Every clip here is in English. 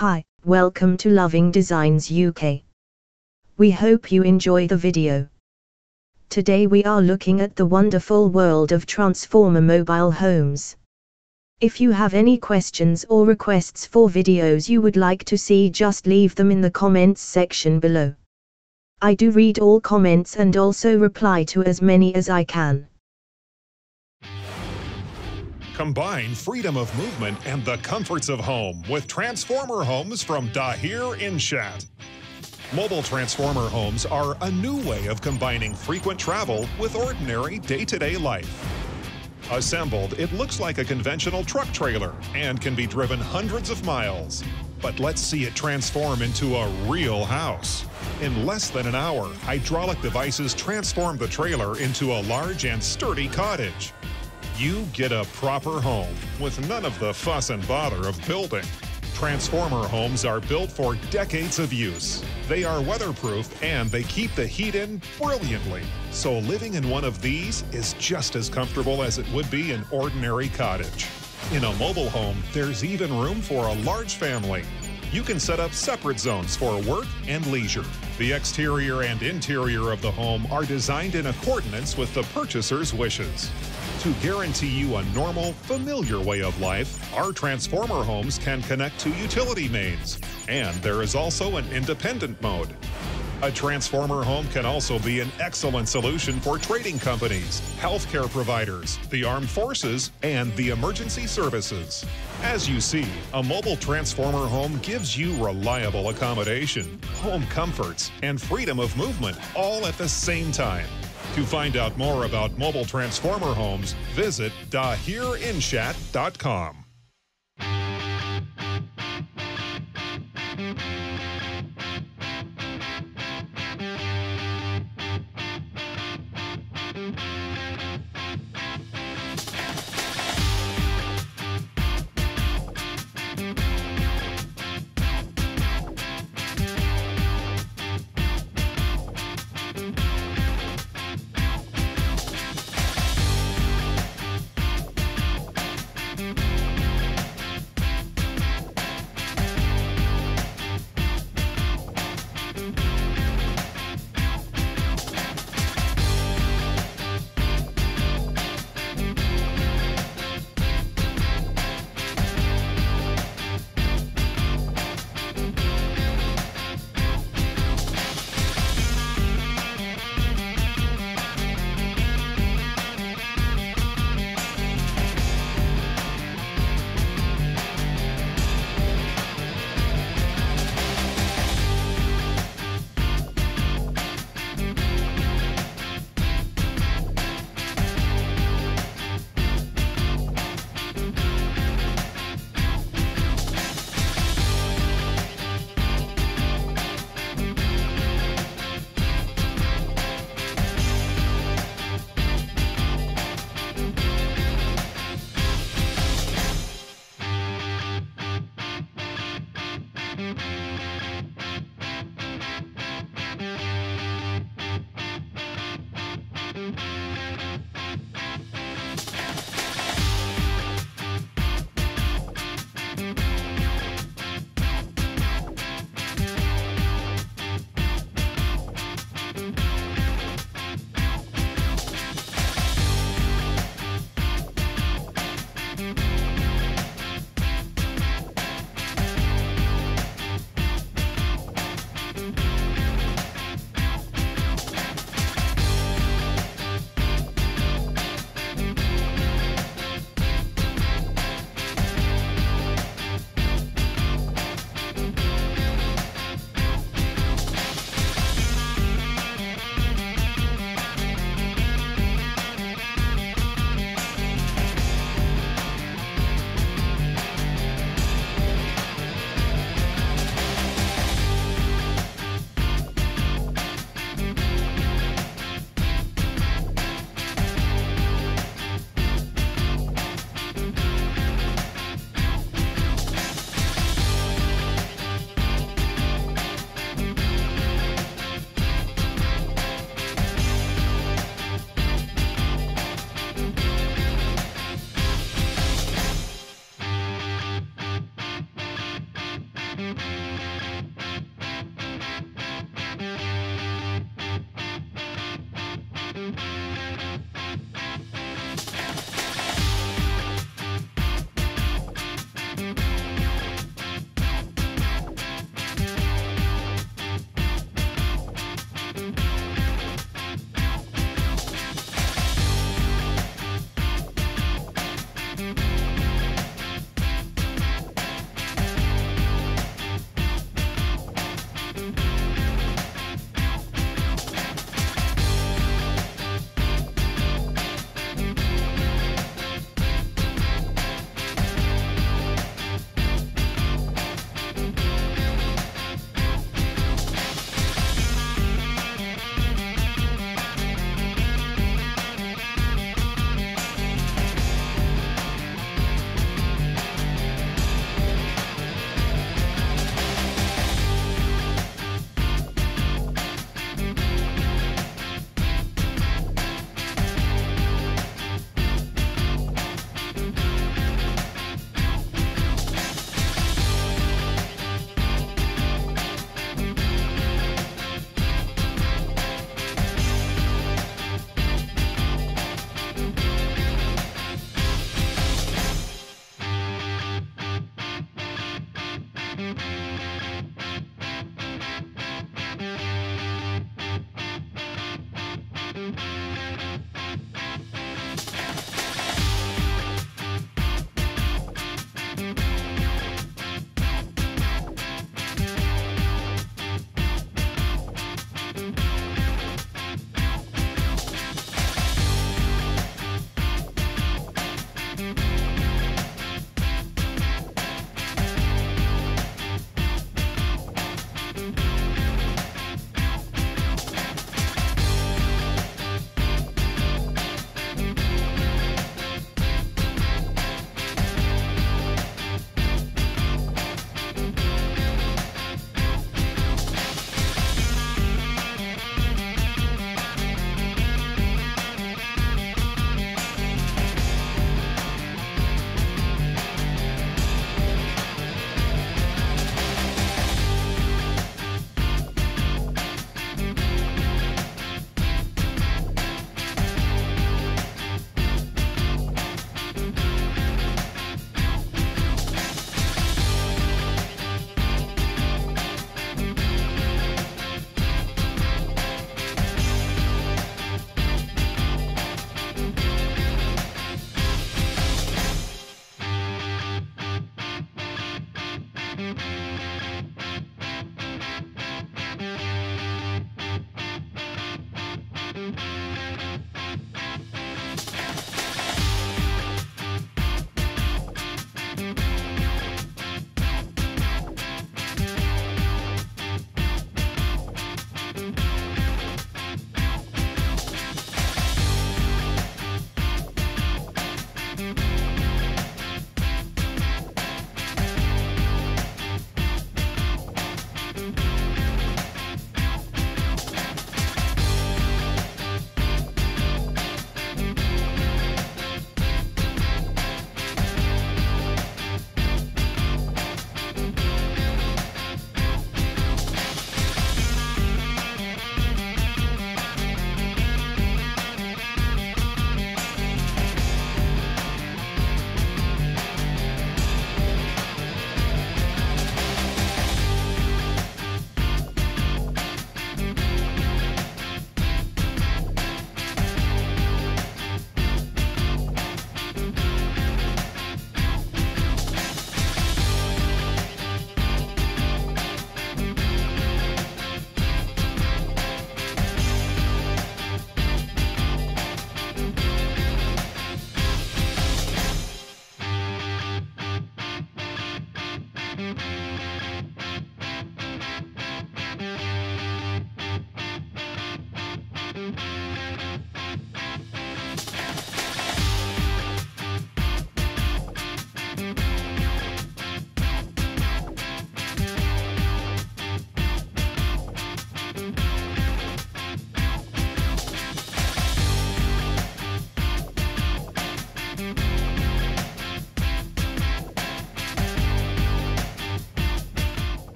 Hi, welcome to Lovin Designs UK. We hope you enjoy the video. Today we are looking at the wonderful world of Transformer mobile homes. If you have any questions or requests for videos you would like to see just leave them in the comments section below. I do read all comments and also reply to as many as I can. Combine freedom of movement and the comforts of home with Transformer Homes from Dahir Insaat. Mobile Transformer homes are a new way of combining frequent travel with ordinary day-to-day life. Assembled, it looks like a conventional truck trailer and can be driven hundreds of miles. But let's see it transform into a real house. In less than an hour, hydraulic devices transform the trailer into a large and sturdy cottage you get a proper home with none of the fuss and bother of building. Transformer homes are built for decades of use. They are weatherproof and they keep the heat in brilliantly. So living in one of these is just as comfortable as it would be an ordinary cottage. In a mobile home, there's even room for a large family. You can set up separate zones for work and leisure. The exterior and interior of the home are designed in accordance with the purchaser's wishes. To guarantee you a normal, familiar way of life, our transformer homes can connect to utility mains. And there is also an independent mode. A transformer home can also be an excellent solution for trading companies, healthcare providers, the armed forces, and the emergency services. As you see, a mobile transformer home gives you reliable accommodation, home comforts, and freedom of movement all at the same time. To find out more about mobile transformer homes, visit dahirinsaat.com.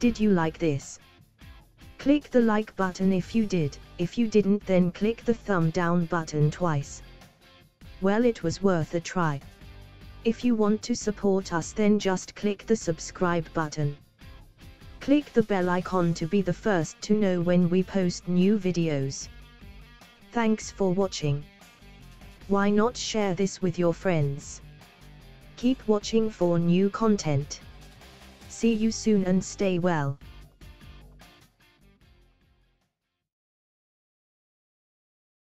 Did you like this? Click the like button if you did, if you didn't then click the thumb down button twice. Well it was worth a try. If you want to support us then just click the subscribe button. Click the bell icon to be the first to know when we post new videos. Thanks for watching. Why not share this with your friends? Keep watching for new content. See you soon and stay well.